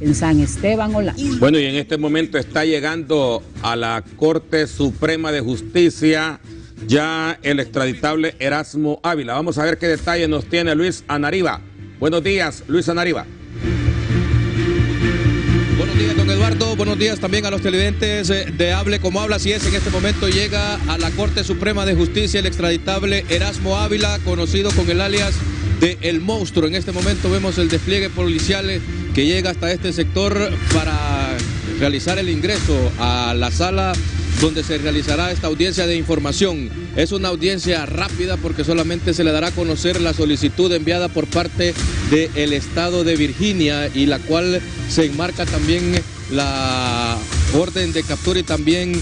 en San Esteban Hola. Bueno, y en este momento está llegando a la Corte Suprema de Justicia ya el extraditable Erasmo Ávila. Vamos a ver qué detalles nos tiene Luis Anariba. Buenos días, Luis Anariba. Buenos días, don Eduardo. Buenos días también a los televidentes de Hable como habla. Si es, en este momento llega a la Corte Suprema de Justicia el extraditable Erasmo Ávila, conocido con el alias de El Monstruo. En este momento vemos el despliegue policial que llega hasta este sector para realizar el ingreso a la sala donde se realizará esta audiencia de información. Es una audiencia rápida porque solamente se le dará a conocer la solicitud enviada por parte del Estado de Virginia y la cual se enmarca también la orden de captura y también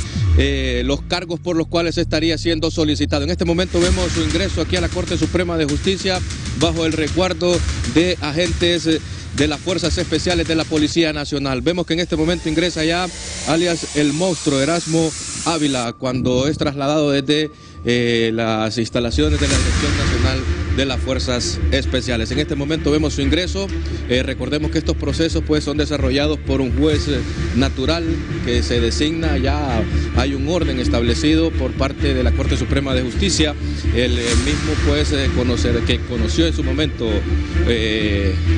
eh, los cargos por los cuales estaría siendo solicitado. En este momento vemos su ingreso aquí a la Corte Suprema de Justicia bajo el resguardo de agentes de las Fuerzas Especiales de la Policía Nacional. Vemos que en este momento ingresa ya alias el monstruo Erasmo Ávila cuando es trasladado desde eh, las instalaciones de la Dirección Nacional de las Fuerzas Especiales. En este momento vemos su ingreso. Eh, recordemos que estos procesos pues, son desarrollados por un juez eh, natural que se designa, ya hay un orden establecido por parte de la Corte Suprema de Justicia. El, mismo pues conocer, que conoció en su momento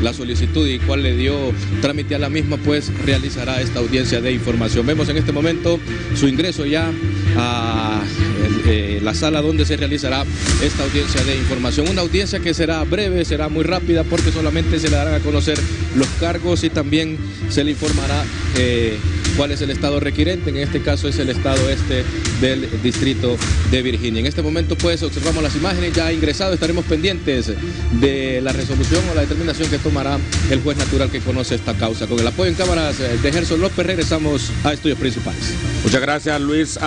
la solicitud y cuál le dio trámite a la misma, pues realizará esta audiencia de información. Vemos en este momento su ingreso ya a la sala donde se realizará esta audiencia de información. Una audiencia que será breve, será muy rápida porque solamente se le darán a conocer los cargos y también se le informará eh, cuál es el estado requirente, en este caso es el estado este del distrito de Virginia. En este momento pues observamos las imágenes ya ingresado, estaremos pendientes de la resolución o la determinación que tomará el juez natural que conoce esta causa. Con el apoyo en cámaras de Gerson López regresamos a estudios principales. Muchas gracias Luis.